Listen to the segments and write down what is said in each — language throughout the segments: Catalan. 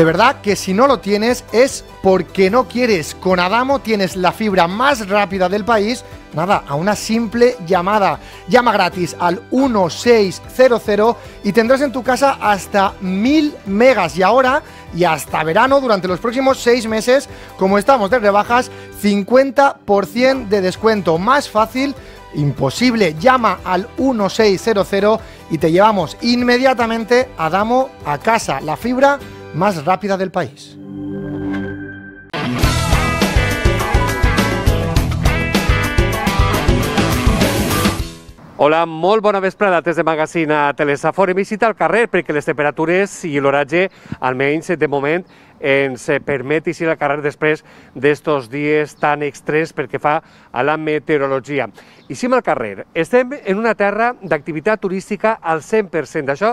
De verdad que si no lo tienes es porque no quieres. Con Adamo tienes la fibra más rápida del país. Nada, a una simple llamada. Llama gratis al 1600 y tendrás en tu casa hasta 1000 megas. Y ahora y hasta verano, durante los próximos seis meses, como estamos de rebajas, 50% de descuento. Más fácil imposible. Llama al 1600 y te llevamos inmediatamente a Damo a casa. La fibra más rápida del país. Hola, molt bona vesprada des de Magazine a Telesafore. Visita al carrer perquè les temperatures i l'oratge, almenys de moment, ens permet eixir al carrer després d'estos dies tan extrems perquè fa a la meteorologia. Eixim al carrer. Estem en una terra d'activitat turística al 100%. D'això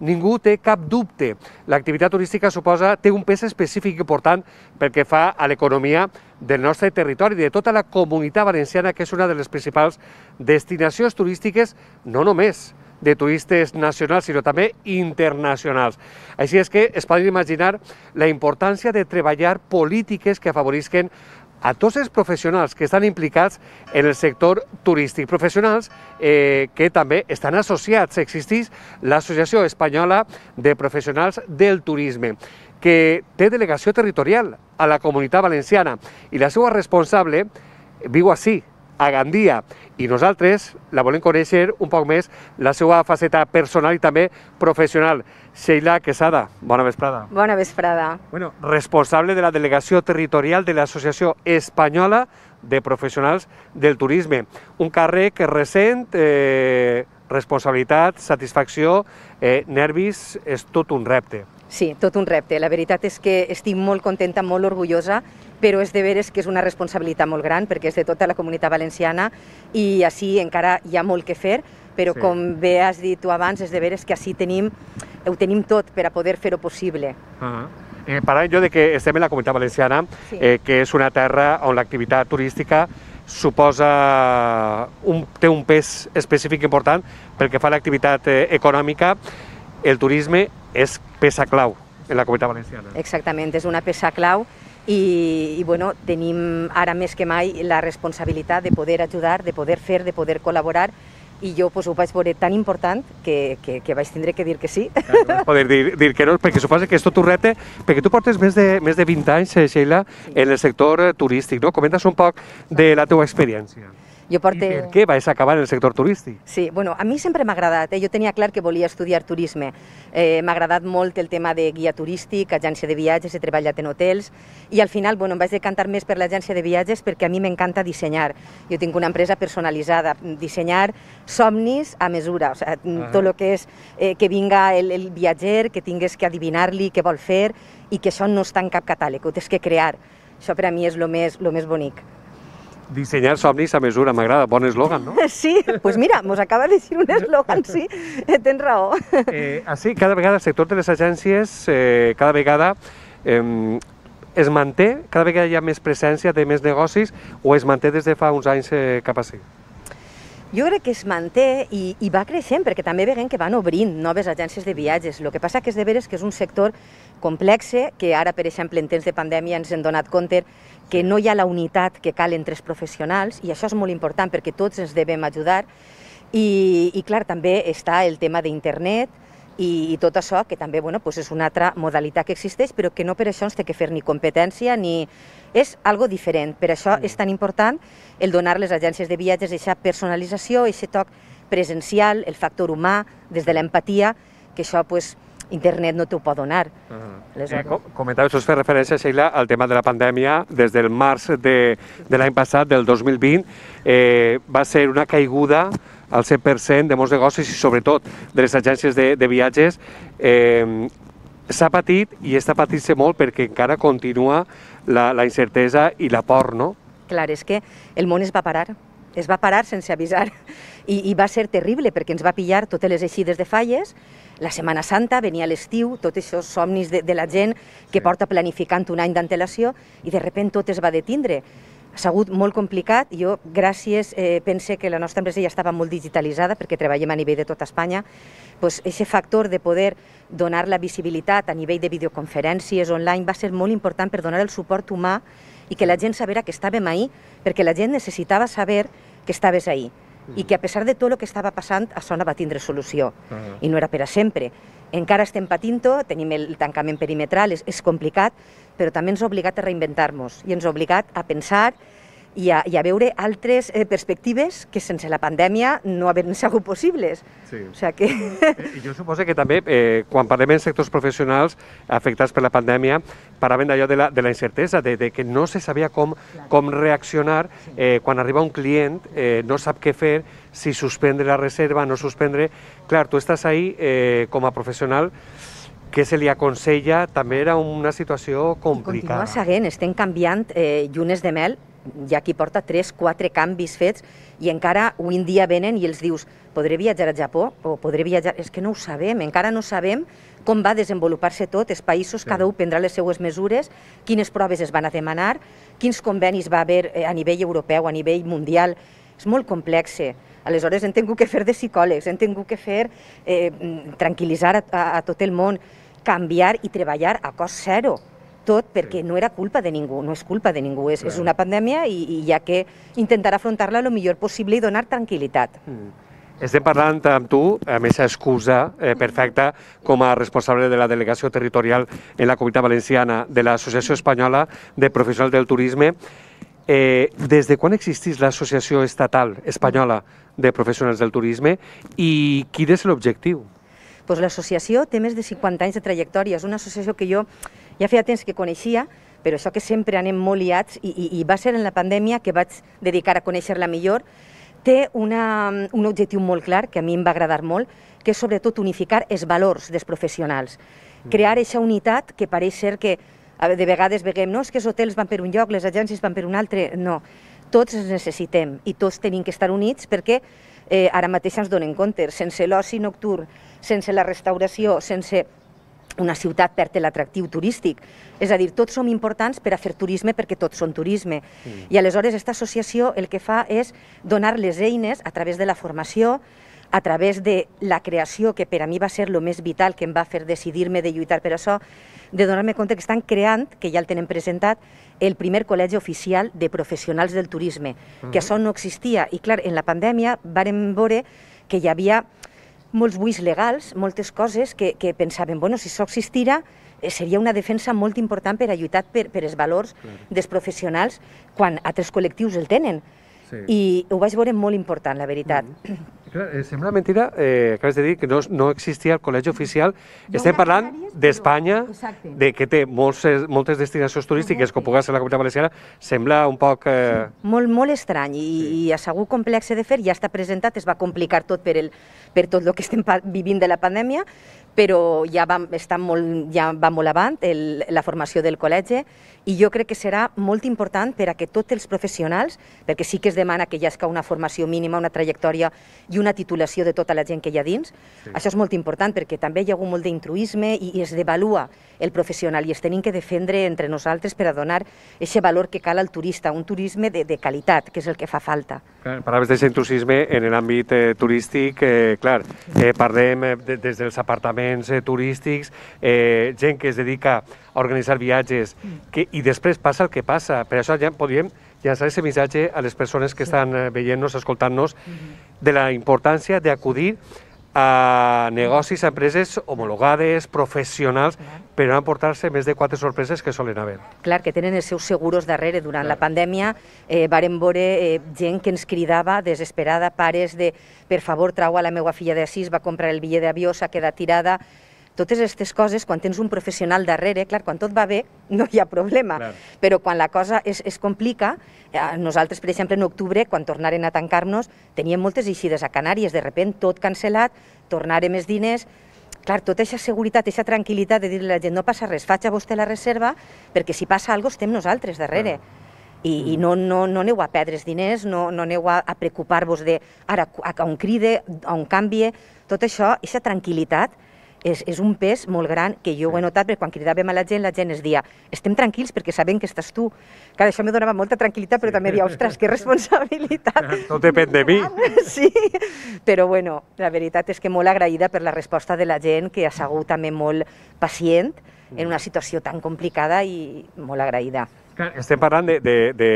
ningú té cap dubte. L'activitat turística suposa, té un pes específic important pel que fa a l'economia del nostre territori, de tota la comunitat valenciana, que és una de les principals destinacions turístiques, no només de turistes nacionals, sinó també internacionals. Així és que es poden imaginar la importància de treballar polítiques que afavorisquen a tots els professionals que estan implicats en el sector turístic. Professionals eh, que també estan associats. Existeix l'Associació Espanyola de Professionals del Turisme, que té delegació territorial a la comunitat valenciana i la seva responsable viu així, a Gandia, i nosaltres la volem conèixer un poc més, la seva faceta personal i també professional. Sheila Quesada, bona vesprada. Bona vesprada. Bueno, responsable de la delegació territorial de l'Associació Espanyola de Professionals del Turisme. Un càrrec recent, eh, responsabilitat, satisfacció, eh, nervis, és tot un repte. Sí, tot un repte. La veritat és que estic molt contenta, molt orgullosa, però és de veres que és una responsabilitat molt gran perquè és de tota la comunitat valenciana i així encara hi ha molt que fer, però sí. com bé has dit tu abans, és de veres que així tenim, ho tenim tot per a poder fer-ho possible. Uh -huh. eh, parlant jo de que estem en la comunitat valenciana, sí. eh, que és una terra on l'activitat turística suposa un, té un pes específic important pel que fa a l'activitat eh, econòmica, el turisme és peça clau en la comunitat valenciana. Exactament, és una peça clau i, i bueno, tenim ara més que mai la responsabilitat de poder ajudar, de poder fer, de poder col·laborar i jo pues, ho vaig veure tan important que, que, que vaig tindre que dir que sí. Claro, poder dir, dir que no, perquè suposa que és tot un repte, perquè tu portes més de, més de 20 anys, eh, Sheila, sí. en el sector eh, turístic, no? Comentes un poc de la teva experiència. Jo porte... I per què vais acabar en el sector turístic? Sí, bueno, a mi sempre m'ha agradat, eh? jo tenia clar que volia estudiar turisme. Eh, m'ha agradat molt el tema de guia turístic, agència de viatges, he treballat en hotels, i al final bueno, em vaig decantar més per l'agència de viatges perquè a mi m'encanta dissenyar. Jo tinc una empresa personalitzada, dissenyar somnis a mesura, o uh -huh. tot el que és eh, que vinga el, el viatger, que tingues que adivinar-li què vol fer i que això no està en cap catàleg, ho tens que crear. Això per a mi és el més, lo més bonic. Dissenyar somnis a mesura, m'agrada, bon eslògan, no? Sí, doncs pues mira, mos acaba de dir un eslògan, sí, tens raó. Eh, així, cada vegada el sector de les agències, eh, cada vegada eh, es manté, cada vegada hi ha més presència de més negocis o es manté des de fa uns anys eh, cap a sí? Jo crec que es manté i, i va creixent, perquè també veiem que van obrint noves agències de viatges. El que passa que és de veres que és un sector complexe, que ara, per exemple, en temps de pandèmia ens hem donat compte que no hi ha la unitat que cal entre els professionals, i això és molt important perquè tots ens devem ajudar. I, i clar, també està el tema d'internet, i, i tot això, que també bueno, pues és una altra modalitat que existeix, però que no per això ens té que fer ni competència ni... És algo diferent. Per això mm. és tan important el donar les agències de viatges aquesta personalització, aquest toc presencial, el factor humà, des de l'empatia, que això pues, internet no t'ho pot donar. Uh -huh. eh, com, comentaves, us fer referència, Sheila, al tema de la pandèmia. Des del març de, de l'any passat, del 2020, eh, va ser una caiguda al 100% de molts negocis i sobretot de les agències de, de viatges. Eh, s'ha patit i està patint-se molt perquè encara continua la, la incertesa i la por, no? Clar, és que el món es va parar es va parar sense avisar i, i va ser terrible perquè ens va pillar totes les eixides de falles, la Setmana Santa, venia l'estiu, tots aquests somnis de, de la gent que sí. porta planificant un any d'antelació i de sobte tot es va detindre. Ha sigut molt complicat. Jo, gràcies, eh, pense que la nostra empresa ja estava molt digitalitzada perquè treballem a nivell de tota Espanya. Pues, aquest factor de poder donar la visibilitat a nivell de videoconferències online va ser molt important per donar el suport humà i que la gent sabera que estàvem ahí, perquè la gent necessitava saber que estaves ahí i que a pesar de tot el que estava passant, això no va tindre solució. Uh -huh. I no era per a sempre. Encara estem patint-ho, tenim el tancament perimetral, és, és complicat, però també ens ha obligat a reinventar-nos i ens ha obligat a pensar i a, i a veure altres eh, perspectives que sense la pandèmia no havien sigut possibles. Sí. O sigui que... Eh, jo suposo que també, eh, quan parlem en sectors professionals afectats per la pandèmia, parlaven d'allò de, la, de la incertesa, de, de que no se sabia com, com reaccionar eh, quan arriba un client, eh, no sap què fer, si suspendre la reserva, no suspendre... Clar, tu estàs ahí eh, com a professional què se li aconsella també era una situació complicada. Continua seguint, estem canviant eh, llunes de mel hi ha qui porta 3, 4 canvis fets i encara avui en dia venen i els dius podré viatjar a Japó o podré viatjar... És que no ho sabem, encara no sabem com va desenvolupar-se tot, els països, sí. cada un prendrà les seues mesures, quines proves es van a demanar, quins convenis va haver eh, a nivell europeu, a nivell mundial. És molt complex. Aleshores, hem tingut que fer de psicòlegs, hem tingut que fer eh, tranquil·litzar a, a, a tot el món, canviar i treballar a cost zero tot perquè no era culpa de ningú, no és culpa de ningú, és, és una pandèmia i, i hi ha que intentar afrontar-la el millor possible i donar tranquil·litat. Mm. Estem parlant amb tu, amb aquesta excusa eh, perfecta com a responsable de la delegació territorial en la Comunitat Valenciana de l'Associació Espanyola de Professionals del Turisme. Eh, des de quan existeix l'Associació Estatal Espanyola de Professionals del Turisme i quin és l'objectiu? Pues L'associació té més de 50 anys de trajectòria. És una associació que jo ja feia temps que coneixia, però això que sempre anem molt liats i, i, i va ser en la pandèmia que vaig dedicar a conèixer-la millor, té una, un objectiu molt clar, que a mi em va agradar molt, que és sobretot unificar els valors dels professionals. Mm. Crear aquesta unitat que pareix ser que de vegades veiem, no, és que els hotels van per un lloc, les agències van per un altre, no. Tots els necessitem i tots tenim que estar units perquè eh, ara mateix ens donen compte, sense l'oci nocturn, sense la restauració, sense una ciutat perd l'atractiu turístic. És a dir, tots som importants per a fer turisme perquè tots són turisme. Mm. I aleshores aquesta associació el que fa és donar les eines a través de la formació, a través de la creació, que per a mi va ser el més vital que em va fer decidir-me de lluitar per això, de donar-me compte que estan creant, que ja el tenen presentat, el primer col·legi oficial de professionals del turisme, uh -huh. que això no existia. I clar, en la pandèmia vàrem veure que hi havia molts buits legals, moltes coses que, que pensaven, bueno, si això existira, eh, seria una defensa molt important per a lluitar per, per els valors claro. dels professionals quan altres col·lectius el tenen. Sí. I ho vaig veure molt important, la veritat. Mm -hmm. Clar, eh, sembla mentida, eh, acabes de dir que no, no existia el col·legi oficial. No Estem parlant d'Espanya, de que té molts, eh, moltes destinacions turístiques, com pugui ser la Comunitat Valenciana, sembla un poc... Eh... Sí. Molt, molt estrany i, sí. i a segur complex de fer, ja està presentat, es va complicar tot per, el, per tot el que estem vivint de la pandèmia, però ja va, està molt, ja va molt avant el, la formació del col·legi i jo crec que serà molt important per a que tots els professionals, perquè sí que es demana que hi hagi una formació mínima, una trajectòria i una titulació de tota la gent que hi ha dins, sí. això és molt important perquè també hi ha hagut molt d'intruisme i, i es devalua el professional i es tenim que defendre entre nosaltres per a donar aquest valor que cal al turista, un turisme de, de qualitat, que és el que fa falta. Clar, parlaves d'aquest intrusisme en l'àmbit eh, turístic, eh, clar, eh, parlem eh, de, des dels apartaments eh, turístics, eh, gent que es dedica a organitzar viatges que, i després passa el que passa. Per això ja podríem llançar aquest missatge a les persones que estan eh, veient-nos, escoltant-nos, de la importància d'acudir a negocis, a empreses homologades, professionals, per no emportar-se més de quatre sorpreses que solen haver. Clar, que tenen els seus seguros darrere. Durant Clar. la pandèmia eh, vàrem veure eh, gent que ens cridava desesperada, pares de per favor trau a la meva filla de 6, va comprar el bitllet d'avió, s'ha quedat tirada, totes aquestes coses, quan tens un professional darrere, clar, quan tot va bé, no hi ha problema. Clar. Però quan la cosa es, es complica, eh, nosaltres, per exemple, en octubre, quan tornaren a tancar-nos, teníem moltes eixides a Canàries, de repent tot cancel·lat, tornarem els diners, clar, tota aquesta seguretat, aquesta tranquil·litat de dir a la gent no passa res, faig a vostè la reserva, perquè si passa alguna cosa estem nosaltres darrere. Clar. I, i no, no, no aneu a perdre els diners, no, no aneu a, a preocupar-vos de ara a, a un cride, a un canvi, tot això, aquesta tranquil·litat, és, és un pes molt gran que jo ho he notat perquè quan cridàvem a la gent, la gent es dia estem tranquils perquè sabem que estàs tu. Que això me donava molta tranquil·litat, però també dia, ostres, que responsabilitat. Tot depèn de mi. Sí, però bueno, la veritat és que molt agraïda per la resposta de la gent que ha sigut també molt pacient en una situació tan complicada i molt agraïda. Estem parlant de, de, de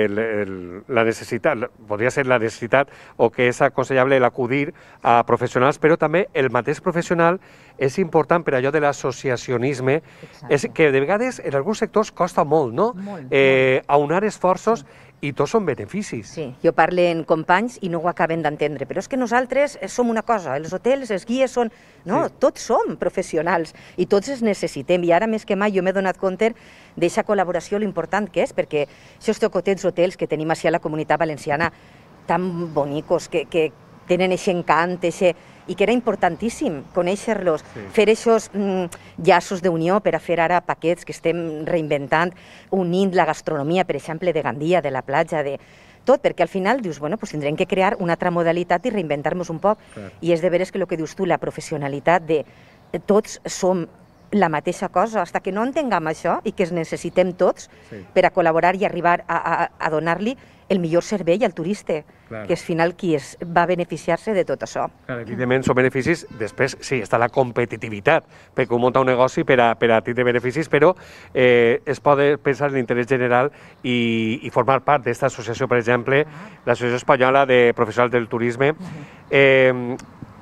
la necessitat, podria ser la necessitat o que és aconsellable l'acudir a professionals, però també el mateix professional és important per allò de l'associacionisme, és que de vegades en alguns sectors costa molt, no? Molt, eh, aunar esforços i tots són beneficis. Sí, jo parlo amb companys i no ho acaben d'entendre, però és que nosaltres som una cosa, els hotels, els guies són... No, sí. tots som professionals i tots els necessitem i ara més que mai jo m'he donat compte d'aquesta col·laboració l'important que és, perquè aquests tocotets hotels que tenim així a la comunitat valenciana tan bonicos, que, que tenen aquest encant, eixe, i que era importantíssim conèixer-los, sí. fer aquests mm, llaços d'unió per a fer ara paquets que estem reinventant, unint la gastronomia, per exemple, de Gandia, de la platja, de tot, perquè al final dius, bueno, pues tindrem que crear una altra modalitat i reinventar-nos un poc. Clar. I és de veres que el que dius tu, la professionalitat de tots som la mateixa cosa, hasta que no entenguem això i que es necessitem tots sí. per a col·laborar i arribar a, a, a donar-li el millor servei al turista, Clar. que és final qui es va beneficiar-se de tot això. Clar, evidentment són beneficis, després sí, està la competitivitat, perquè un munta un negoci per a, per a tindre beneficis, però eh, es pot pensar en l'interès general i, i formar part d'aquesta associació, per exemple, l'Associació Espanyola de Professionals del Turisme. Eh,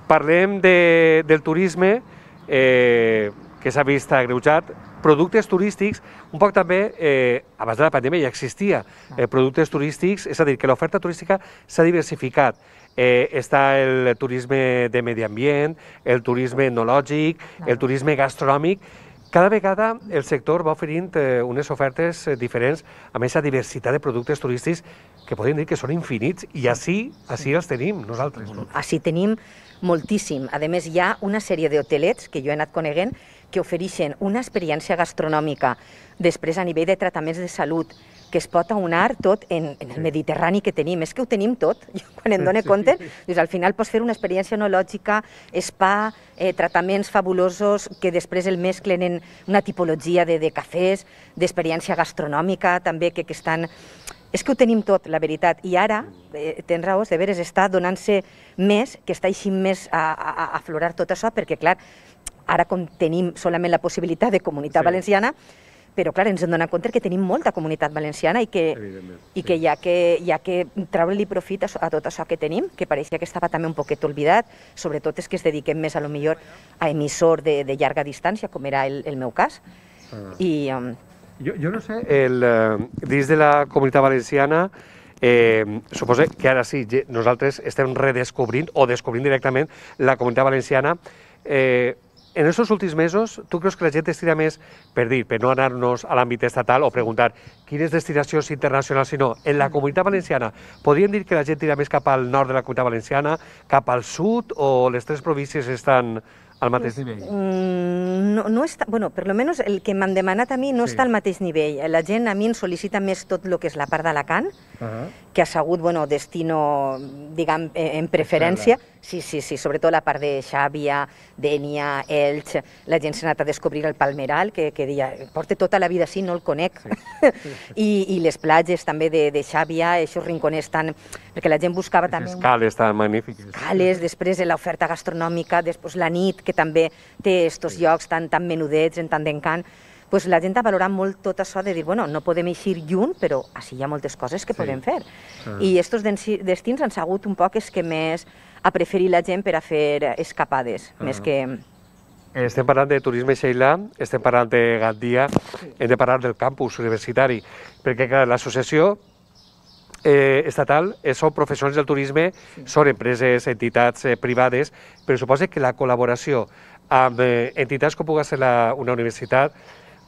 parlem de, del turisme, eh, que s'ha vist agreujat, productes turístics, un poc també, eh, abans de la pandèmia ja existia eh, productes turístics, és a dir, que l'oferta turística s'ha diversificat. Eh, està el turisme de medi ambient, el turisme etnològic, el turisme gastronòmic, cada vegada el sector va oferint eh, unes ofertes eh, diferents amb aquesta diversitat de productes turístics que podem dir que són infinits i així, així els tenim nosaltres. Així tenim moltíssim. A més, hi ha una sèrie d'hotelets que jo he anat coneguent que ofereixen una experiència gastronòmica, després a nivell de tractaments de salut, que es pot aunar tot en, en el Mediterrani que tenim. És que ho tenim tot. Jo, quan em dono compte, dius, al final pots fer una experiència enològica, spa, eh, tractaments fabulosos que després el mesclen en una tipologia de, de cafès, d'experiència gastronòmica també, que, que estan... És que ho tenim tot, la veritat. I ara, eh, tens raó, de veres està donant-se més, que està així més a, a, a aflorar tot això, perquè, clar, ara com tenim solament la possibilitat de comunitat sí. valenciana, però clar, ens hem donat compte que tenim molta comunitat valenciana i que, i que, sí. hi, ha que hi ha que treure-li profit a, a tot això que tenim, que pareixia que estava també un poquet oblidat, sobretot és que es dediquem més a lo millor a emissor de, de llarga distància, com era el, el meu cas. Ah. I, um... jo, jo no sé, el, uh, dins de la comunitat valenciana, Eh, suposo que ara sí, nosaltres estem redescobrint o descobrint directament la comunitat valenciana. Eh, en aquests últims mesos, tu creus que la gent estira més per dir, per no anar-nos a l'àmbit estatal o preguntar quines destinacions internacionals, sinó en la comunitat valenciana, podríem dir que la gent tira més cap al nord de la comunitat valenciana, cap al sud, o les tres províncies estan al mateix nivell? Mm, no, no està, bueno, per lo menos el que m'han demanat a mi no sí. està al mateix nivell. La gent a mi em sol·licita més tot el que és la part d'Alacant, uh -huh. que ha sigut, bueno, destino, diguem, en preferència. Sí, sí, sí, sobretot la part de Xàbia, Dènia, Elx, la gent s'ha anat a descobrir el Palmeral, que, que deia, porta tota la vida així, no el conec. Sí. I, I les platges també de, de Xàbia, aquests rinconers tan... Perquè la gent buscava també... Les cales tan magnífiques. Cales, després l'oferta gastronòmica, després la nit, que també té aquests llocs tan, tan menudets, en tant d'encant pues la gent ha valorat molt tot això de dir, bueno, no podem eixir lluny, però així hi ha moltes coses que sí. podem fer. Ah. I aquests destins han sigut un poc els que més a preferir la gent per a fer escapades, -huh. més que... Estem parlant de turisme Sheila, estem parlant de Gandia, sí. hem de parlar del campus universitari, perquè l'associació eh, estatal eh, són professionals del turisme, sí. són empreses, entitats eh, privades, però suposa que la col·laboració amb eh, entitats com pugui ser la, una universitat,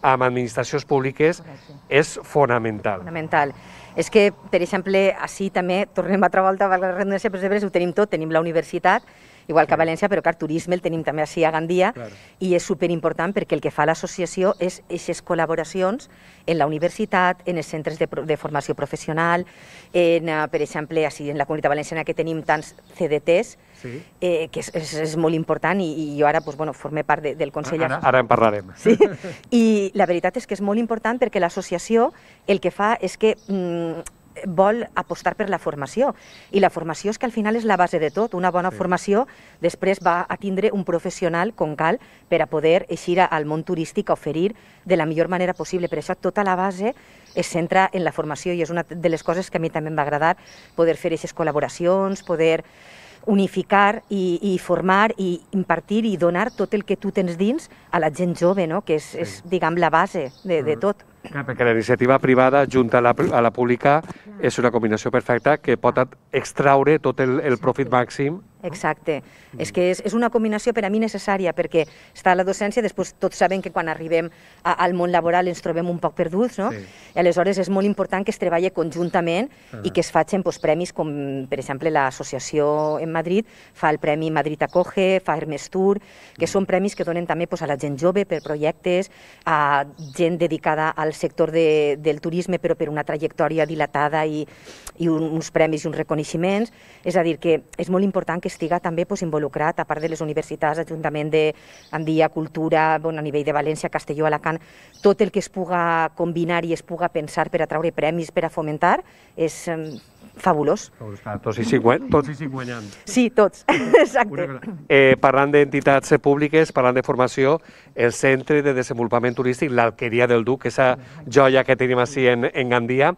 amb administracions públiques, Correcte. és fonamental. Fonamental. És que, per exemple, així també tornem a altra volta a la redundància, però ho tenim tot, tenim la universitat, igual que a València, però clar, turisme el tenim també així a Gandia Claro. i és superimportant perquè el que fa l'associació és aquestes col·laboracions en la universitat, en els centres de, de formació professional, en, eh, per exemple, així, en la comunitat valenciana que tenim tants CDTs, Sí. eh, que és, és, és molt important i, i jo ara pues, bueno, formé part de, del Consell Ara, ara en parlarem. Sí, i la veritat és que és molt important perquè l'associació el que fa és que mm, vol apostar per la formació i la formació és que al final és la base de tot. Una bona Sí. sí. formació després va a tindre un professional com cal per a poder eixir al món turístic a oferir de la millor manera possible. Per això tota la base es centra en la formació i és una de les coses que a mi també em va agradar poder fer aquestes col·laboracions, poder unificar i, i formar i impartir i donar tot el que tu tens dins a la gent jove, no? que és, és diguem, la base de, de tot. Clar, perquè la iniciativa privada junta a la, a la pública és una combinació perfecta que pot extraure tot el, el profit màxim Exacte. És que és, és una combinació per a mi necessària, perquè està la docència, després tots sabem que quan arribem a, al món laboral ens trobem un poc perduts, no? Sí. I aleshores és molt important que es treballi conjuntament i que es facin doncs, premis com, per exemple, l'associació en Madrid fa el Premi Madrid Acoge, fa Hermes Tour, que són premis que donen també doncs, a la gent jove per projectes, a gent dedicada al sector de, del turisme però per una trajectòria dilatada i, i un, uns premis i uns reconeixements. És a dir, que és molt important que estiga també pues, involucrat, a part de les universitats, Ajuntament de Andia, Cultura, bueno, a nivell de València, Castelló, Alacant, tot el que es puga combinar i es puga pensar per a traure premis, per a fomentar, és fabulós. Tots hi estic, guany- tots hi guanyant. Sí, tots, exacte. Eh, parlant d'entitats públiques, parlant de formació, el Centre de Desenvolupament Turístic, l'Alqueria del Duc, aquesta joia que tenim així en, en Gandia,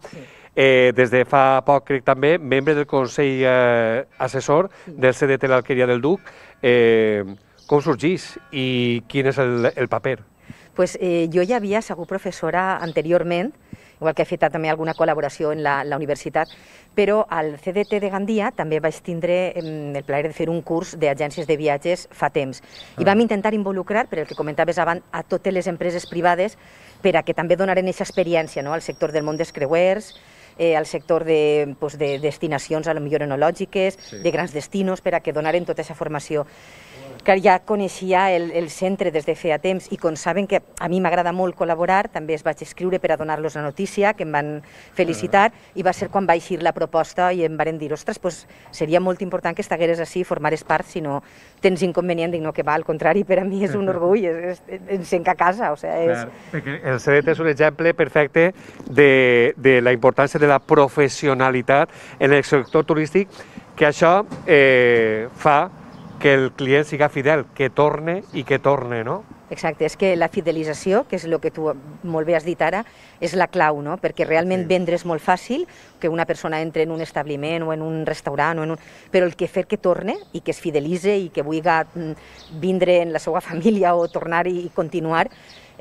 eh, des de fa poc, crec també, membre del Consell eh, Assessor del CDT l'Alqueria del Duc, eh, com sorgís i quin és el, el paper? pues, eh, jo ja havia sigut professora anteriorment, igual que he fet també alguna col·laboració en la, la universitat, però al CDT de Gandia també vaig tindre el plaer de fer un curs d'agències de viatges fa temps. I vam intentar involucrar, per el que comentaves abans, a totes les empreses privades per a que també donaren aquesta experiència no? al sector del món dels creuers, eh, al sector de, pues, de destinacions a lo millor enològiques, Sí. de grans destinos, per a que donaren tota aquesta formació que ja coneixia el, el centre des de feia temps i com saben que a mi m'agrada molt col·laborar, també es vaig escriure per a donar-los la notícia, que em van felicitar, i va ser quan va eixir la proposta i em varen dir, ostres, pues, seria molt important que estigueres així i formares part, si no tens inconvenient, dic, no, que va, al contrari, per a mi és un orgull, és, és, que a casa, o sigui, és... Perquè el CDT és un exemple perfecte de, de la importància de la professionalitat en el sector turístic, que això eh, fa que el client siga fidel, que torne i que torne, no? Exacte, és que la fidelització, que és el que tu molt bé has dit ara, és la clau, no? perquè realment Sí. vendre és molt fàcil, que una persona entre en un establiment o en un restaurant, o en un... però el que fer que torne i que es fidelitze i que vulgui mm, vindre en la seva família o tornar i continuar,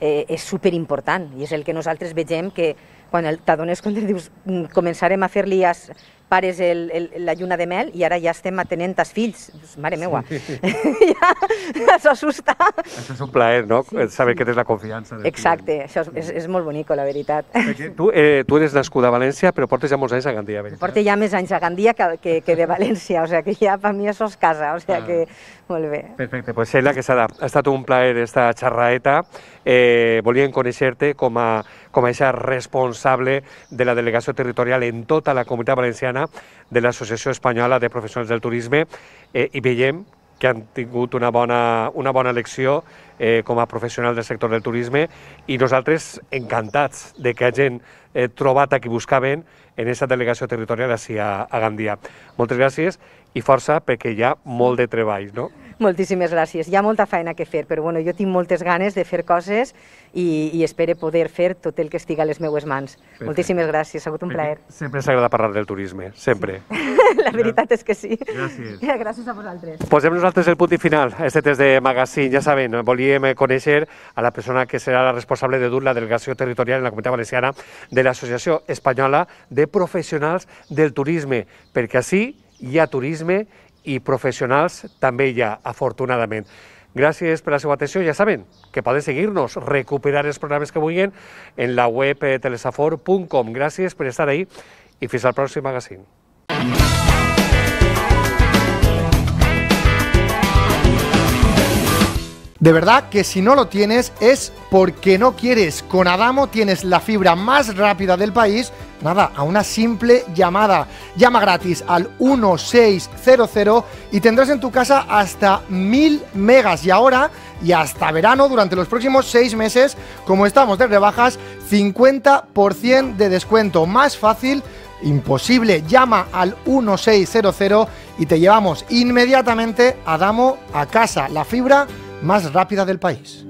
eh, és superimportant i és el que nosaltres vegem que quan el- t'adones compte dius "Mm, començarem a fer-li als pares el, el, la lluna de mel i ara ja estem atenent als fills. Dius, mare meua, ja s'assusta. Això és un plaer, no? Sí, Saber que tens la confiança. Exacte, això és, és, és molt bonico, la veritat. Perquè tu, eh, tu eres nascuda a València, però portes ja molts anys a Gandia. veritat? Porto ja més anys a Gandia que, que, que de València, o sigui que ja per mi això és casa, o sigui Ah. que molt bé. Perfecte, pues Sheila Quesada, ha estat un plaer esta xerraeta. Eh, volíem conèixer-te com a, com a eixa responsable de la delegació territorial en tota la comunitat valenciana de l'Associació Espanyola de Professionals del Turisme eh, i veiem que han tingut una bona, una bona lecció eh, com a professional del sector del turisme i nosaltres encantats de que hagin eh, trobat a qui buscaven en aquesta delegació territorial així a, a Gandia. Moltes gràcies i força perquè hi ha molt de treball, no? Moltíssimes gràcies. Hi ha molta feina que fer, però bueno, jo tinc moltes ganes de fer coses i, i espero poder fer tot el que estigui a les meues mans. Perfecte. Moltíssimes gràcies, ha sigut un plaer. Sempre s'agrada parlar del turisme, sempre. La veritat és que sí. Gràcies. Gràcies a vosaltres. Posem nosaltres el punt i final a este test de magazine. Ja saben, volíem eh, conèixer a la persona que serà la responsable de dur la delegació territorial en la Comunitat Valenciana de l'Associació Espanyola de Professionals del Turisme, perquè així hi ha turisme i professionals també hi ha, afortunadament. Gràcies per la seva atenció. Ja saben que poden seguir-nos, recuperar els programes que vulguin en la web telesafor.com. Gràcies per estar ahí i fins al pròxim magazine. De verdad que si no lo tienes es porque no quieres. Con Adamo tienes la fibra más rápida del país. Nada, a una simple llamada. Llama gratis al 1600 y tendrás en tu casa hasta 1000 megas. Y ahora y hasta verano, durante los próximos seis meses, como estamos de rebajas, 50% de descuento. Más fácil imposible. Llama al 1600 y te llevamos inmediatamente a Damo a casa, la fibra más rápida del país.